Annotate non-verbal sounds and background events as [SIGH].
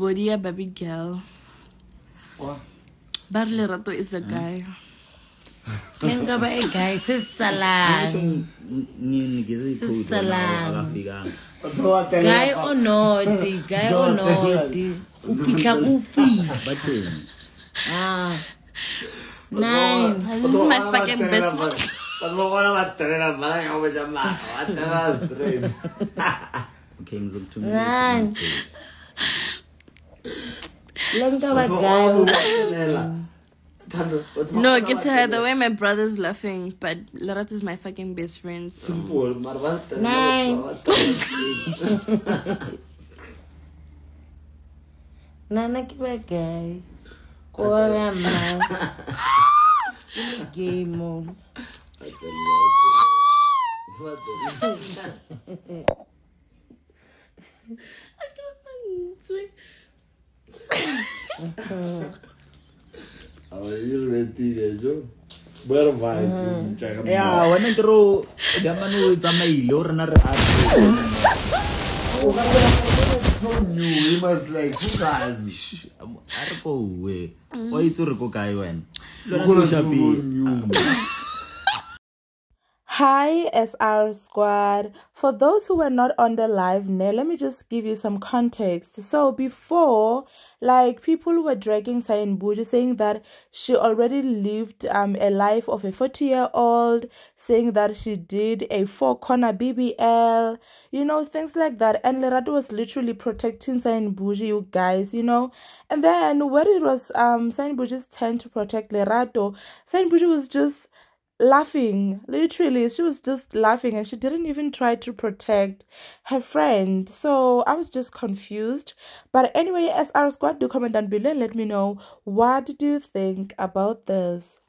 Bodia baby girl. Wah. Barley Ratu is a guy. [LAUGHS] yang ka ba guys? Sisalan. Sisalan. Guy or not, guy or not, ufi fitlha o fitlha. Ah. Nine. This is my fucking best book. Tampoco no va a tener las manos, yo voy a llamar. Va a tener Nine. [LAUGHS] no get to her the way my brother's laughing but lerato is my fucking best friend so. Simple. Nine. [LAUGHS] nana ke ba guy ko ba ba ma game Are you ready, abairibetile jo hmm. ya wena kero jamane o tsamaile o rena re a a re kowe wa itse o re ko kae wena lona Hi, SR Squad. For those who were not on the live, now let me just give you some context. So before, like people were dragging Cyan Boujee, saying that she already lived um a life of a 40 year old, saying that she did a four corner BBL, you know, things like that. And Lerato was literally protecting Cyan Boujee, you guys, you know. And then when it was um Cyan Boujee's turn to protect Lerato, Cyan Boujee was just laughing. Literally she was just laughing and she didn't even try to protect her friend. So i was just confused. But anyway sr squad do comment down below and let me know what do you think about this